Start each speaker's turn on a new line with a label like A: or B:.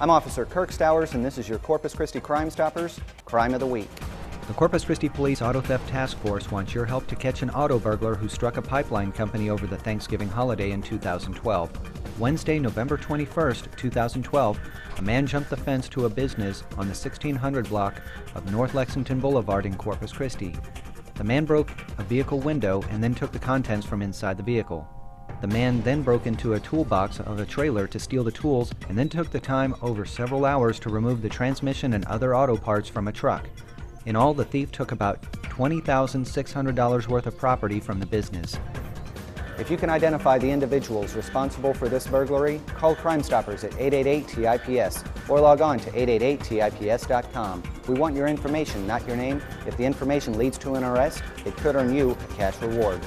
A: I'm Officer Kirk Stowers, and this is your Corpus Christi Crime Stoppers Crime of the Week.
B: The Corpus Christi Police Auto Theft Task Force wants your help to catch an auto burglar who struck a pipeline company over the Thanksgiving holiday in 2012. Wednesday, November 21st, 2012, a man jumped the fence to a business on the 1600 block of North Lexington Boulevard in Corpus Christi. The man broke a vehicle window and then took the contents from inside the vehicle. The man then broke into a toolbox of a trailer to steal the tools and then took the time over several hours to remove the transmission and other auto parts from a truck. In all, the thief took about $20,600 worth of property from the business.
A: If you can identify the individuals responsible for this burglary, call Crime Stoppers at 888-TIPS or log on to 888-TIPS.com. We want your information, not your name. If the information leads to an arrest, it could earn you a cash reward.